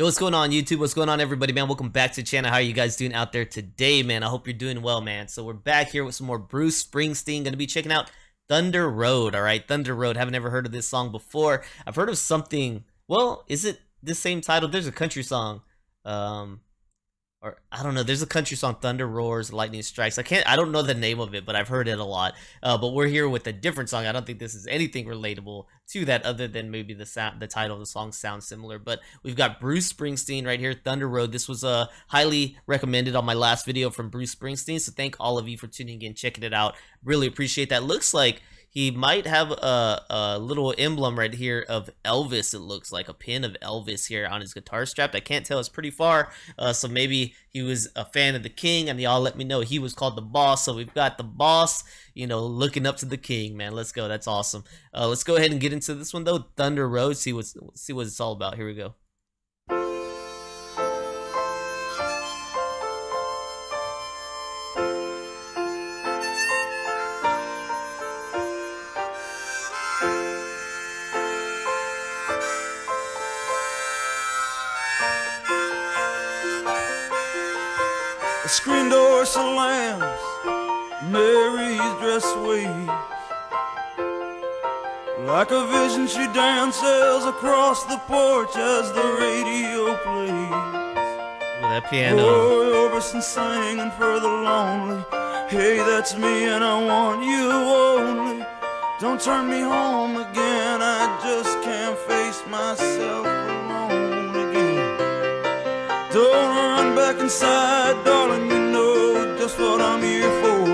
Yo, what's going on YouTube? What's going on everybody, man? Welcome back to the channel. How are you guys doing out there today, man? I hope you're doing well, man. So we're back here with some more Bruce Springsteen. Gonna be checking out Thunder Road, all right? Thunder Road. Haven't ever heard of this song before. I've heard of something, well, is it the same title? There's a country song. Um, or I don't know. There's a country song, Thunder Roars, Lightning Strikes. I can't. I don't know the name of it, but I've heard it a lot. Uh, but we're here with a different song. I don't think this is anything relatable to that, other than maybe the sound, the title of the song sounds similar. But we've got Bruce Springsteen right here, Thunder Road. This was uh, highly recommended on my last video from Bruce Springsteen. So thank all of you for tuning in, checking it out. Really appreciate that. Looks like he might have a, a little emblem right here of Elvis. It looks like a pin of Elvis here on his guitar strap. I can't tell. It's pretty far. Uh, so maybe he was a fan of the king and y'all let me know he was called the boss. So we've got the boss, you know, looking up to the king, man. Let's go. That's awesome. Uh, let's go ahead and get into this one though. Thunder Road. See what's see what it's all about. Here we go. Screen door slams, Mary's dress waves. Like a vision, she dances across the porch as the radio plays. Ooh, that piano. Roy Orbison singing for the lonely. Hey, that's me, and I want you only. Don't turn me home again, I just can't face myself alone inside, darling, you know just what I'm here for.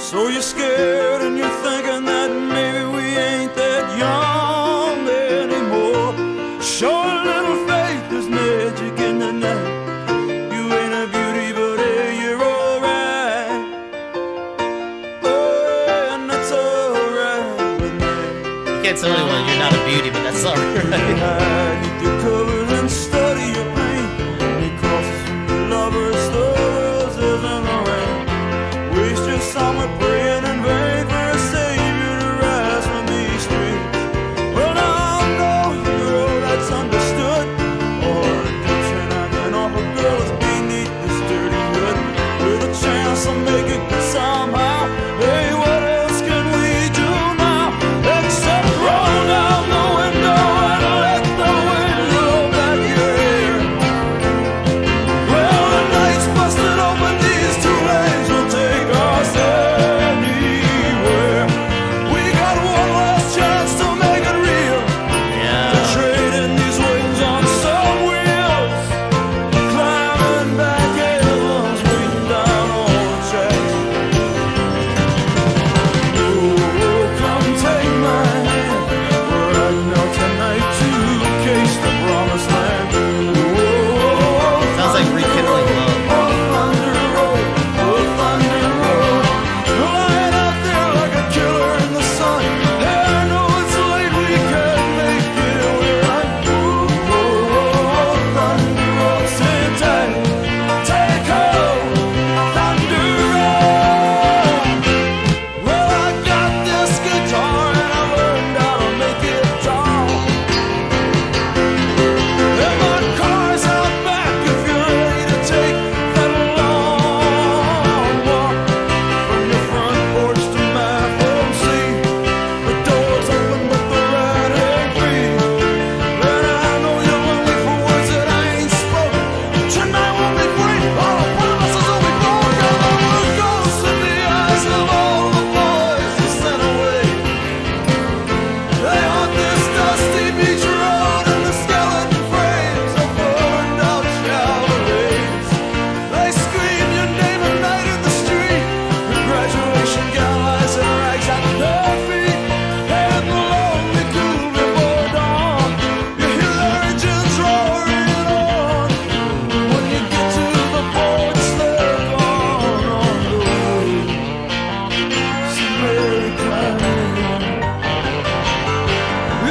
So you're scared and you're thinking that maybe we ain't that young anymore. Show a little faith, there's magic in the night. You ain't a beauty, but hey, you're alright. Oh, and that's alright with me. You can't tell anyone you're not a beauty, but that's alright.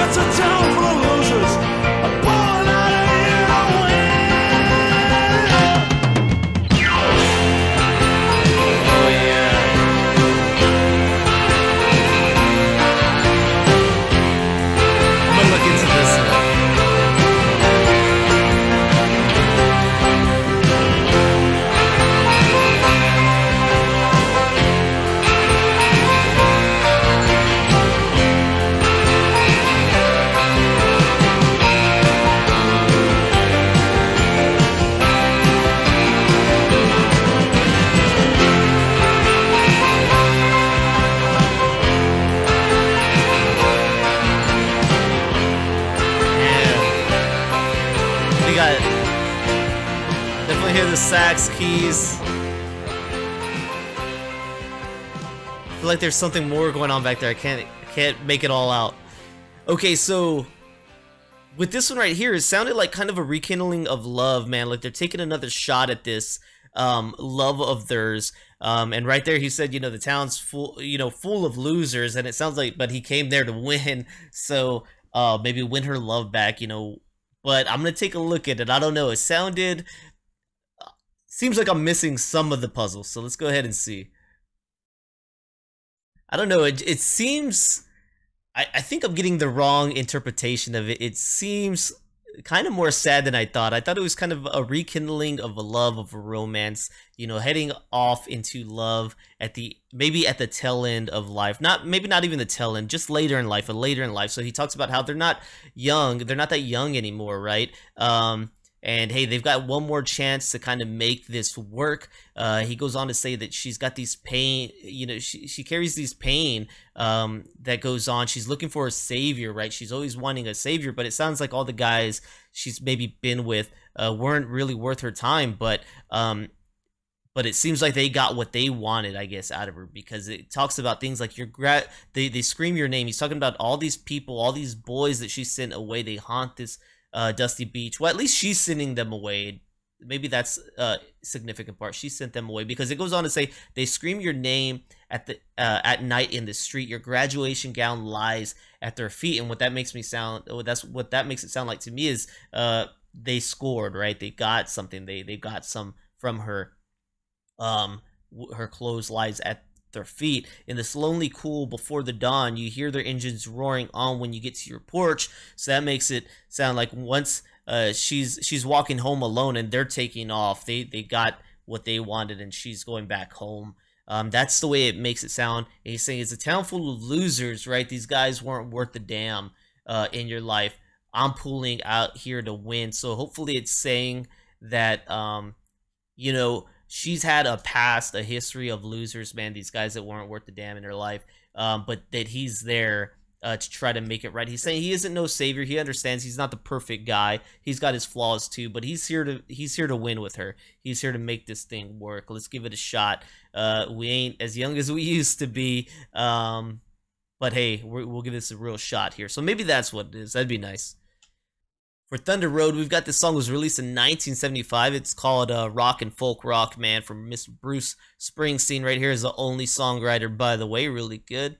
to tell sax keys. I feel like there's something more going on back there. I can't I can't make it all out. Okay, so with this one right here, it sounded like kind of a rekindling of love, man. Like they're taking another shot at this um, love of theirs. Um, and right there, he said, you know, the town's full, you know, full of losers, and it sounds like, but he came there to win, so uh, maybe win her love back, you know. But I'm gonna take a look at it. I don't know. It sounded seems like I'm missing some of the puzzle. So let's go ahead and see. I don't know. It it seems. I, I think I'm getting the wrong interpretation of it. It seems kind of more sad than I thought. I thought it was kind of a rekindling of a love of a romance, you know, heading off into love at the maybe at the tail end of life. Not maybe not even the tail end, just later in life, but later in life. So he talks about how they're not young, they're not that young anymore, right? Um and hey, they've got one more chance to kind of make this work. Uh, he goes on to say that she's got these pain, you know, she, she carries these pain um, that goes on. She's looking for a savior, right? She's always wanting a savior, but it sounds like all the guys she's maybe been with uh, weren't really worth her time. But um, but it seems like they got what they wanted, I guess, out of her because it talks about things like your gra- they they scream your name. He's talking about all these people, all these boys that she sent away. They haunt this uh, Dusty Beach. Well, at least she's sending them away. Maybe that's a significant part. She sent them away because it goes on to say they scream your name at the uh, at night in the street. Your graduation gown lies at their feet, and what that makes me sound, oh, that's what that makes it sound like to me is uh, they scored right. They got something. They they got some from her. Um, her clothes lies at their feet. In this lonely cool before the dawn, you hear their engines roaring on when you get to your porch. So that makes it sound like once uh, she's she's walking home alone and they're taking off. They they got what they wanted and she's going back home. Um, that's the way it makes it sound. And he's saying it's a town full of losers, right? These guys weren't worth a damn uh, in your life. I'm pulling out here to win. So hopefully it's saying that um, you know she's had a past, a history of losers, man. These guys that weren't worth the damn in her life, um, but that he's there uh, to try to make it right. He's saying he isn't no savior. He understands he's not the perfect guy. He's got his flaws too, but he's here to he's here to win with her. He's here to make this thing work. Let's give it a shot. Uh, we ain't as young as we used to be, um, but hey, we will give this a real shot here. So maybe that's what it is. That'd be nice. For Thunder Road, we've got this song was released in 1975. It's called uh, Rock and Folk Rock, man, from Mr. Bruce Springsteen. Right here is the only songwriter, by the way, really good.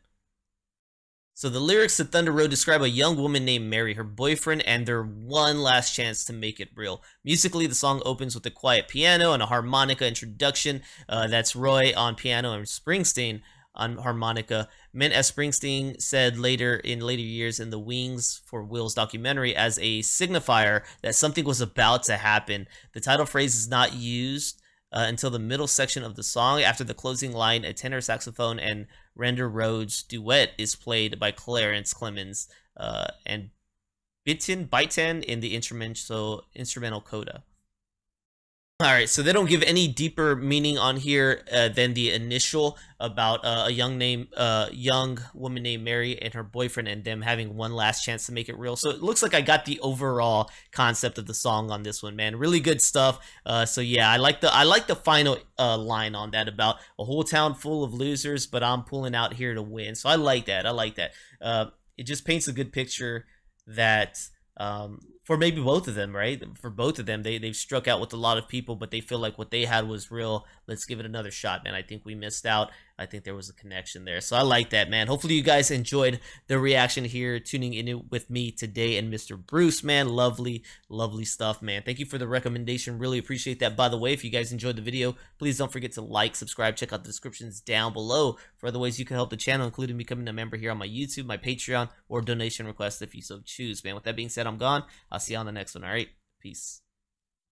So the lyrics to Thunder Road describe a young woman named Mary, her boyfriend, and their one last chance to make it real. Musically, the song opens with a quiet piano and a harmonica introduction. Uh, that's Roy on piano and Springsteen on harmonica. Mint S. Springsteen said later in later years in the Wings for Wheels documentary as a signifier that something was about to happen. The title phrase is not used uh, until the middle section of the song. After the closing line, a tenor saxophone and Randall Rhodes duet is played by Clarence Clemons uh, and Bitin Bittan in the instrumental instrumental coda. All right, so they don't give any deeper meaning on here uh, than the initial about uh, a young name, uh, young woman named Mary and her boyfriend, and them having one last chance to make it real. So it looks like I got the overall concept of the song on this one, man. Really good stuff. Uh, so yeah, I like the I like the final uh, line on that about a whole town full of losers, but I'm pulling out here to win. So I like that. I like that. Uh, it just paints a good picture that um, for maybe both of them, right? For both of them, they they've struck out with a lot of people, but they feel like what they had was real. Let's give it another shot, man. I think we missed out. I think there was a connection there, so I like that, man. Hopefully, you guys enjoyed the reaction here, tuning in with me today and Mr. Bruce, man. Lovely, lovely stuff, man. Thank you for the recommendation. Really appreciate that. By the way, if you guys enjoyed the video, please don't forget to like, subscribe, check out the descriptions down below for other ways you can help the channel, including becoming a member here on my YouTube, my Patreon, or donation request if you so choose, man. With that being said, I'm gone. I'll see you on the next one. All right. Peace.